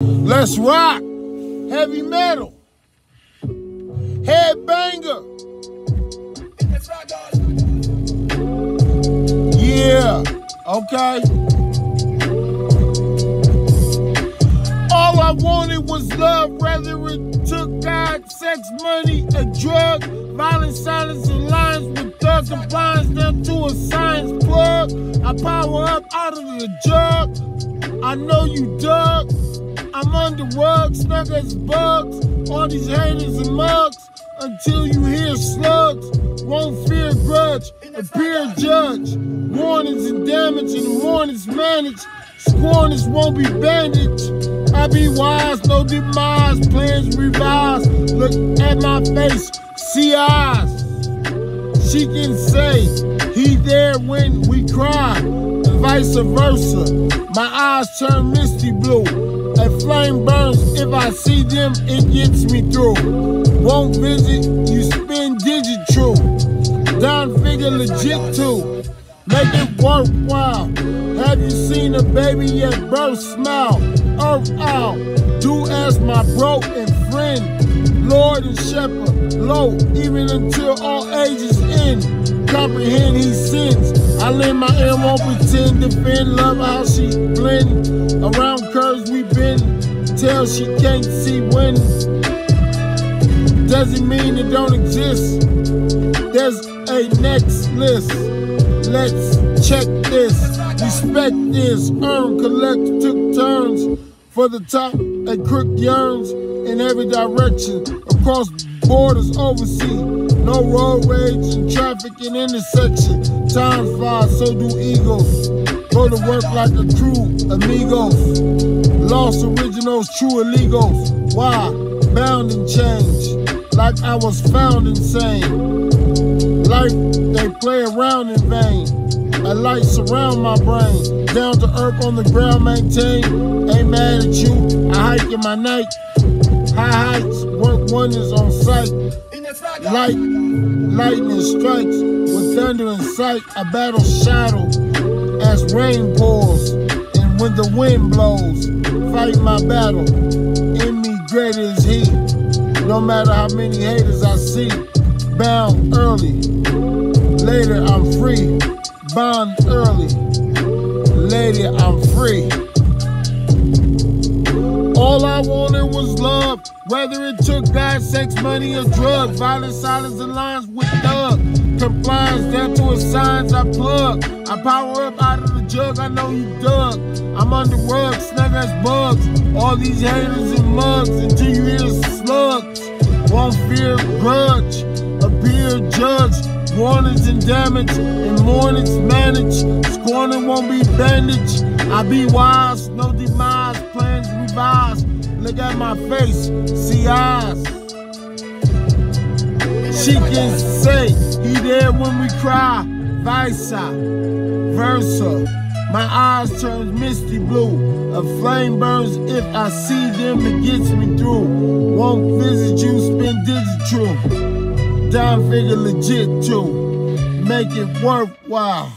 Let's rock. Heavy metal. Headbanger. Yeah. Okay. All I wanted was love, whether it took God, sex, money, a drug, violent silence, and lines with thug compliance down to a science plug. I power up out of the jug. I know you dug. I'm under rugs, snug as bugs. All these haters and mugs until you hear slugs. Won't fear grudge, appear judge. Warnings and damage and the mornings managed. Scorners won't be bandaged. I be wise, no demise, plans revised. Look at my face, see eyes. She can say, he there when we cry, and vice versa. My eyes turn misty blue. Flame burns, if I see them, it gets me through. Won't visit, you spin digital. Down figure legit too. Make it worthwhile. Have you seen a baby yet birth smile? Oh, Earth out. Do as my bro and friend. Lord and shepherd, low, even until all ages end. Comprehend he sins. I lend my ear, won't pretend, defend, love how she blend. Around curves we been, tell she can't see when. Doesn't mean it don't exist. There's a next list. Let's check this. Respect this. Earn, collect, took turns. For the top, a crook yearns in every direction. Across borders, overseas. No road rage and traffic in intersection. Time flies, so do egos. Go to work like a crew, amigos. Lost originals, true illegals. Why? Bound and change. Like I was found insane. Life, they play around in vain. A light surround my brain. Down to earth on the ground, maintain. Ain't mad at you. I hike in my night. High heights, work wonders on sight. Light, lightning strikes with thunder in sight. I battle shadow as rain pours. And when the wind blows, fight my battle. In me greater is he. No matter how many haters I see, bound early. Later I'm free, bound early. Later I'm free. All I wanted was love, whether it took God, sex, money, or drugs. Violent silence and lines with thug. Compliance down to a signs I plug. I power up out of the jug, I know you dug. I'm under rugs, snug as bugs. All these haters and mugs until you hear slugs. Won't fear grudge, appear judge. Warnings and damage, and mornings managed. Scorning won't be bandaged. I be wise, no demise, plans revised. Look at my face, see eyes. She can say, he there when we cry, vice versa. My eyes turn misty blue. A flame burns if I see them, it gets me through. Won't visit you, spin digital. Down figure legit too. Make it worthwhile.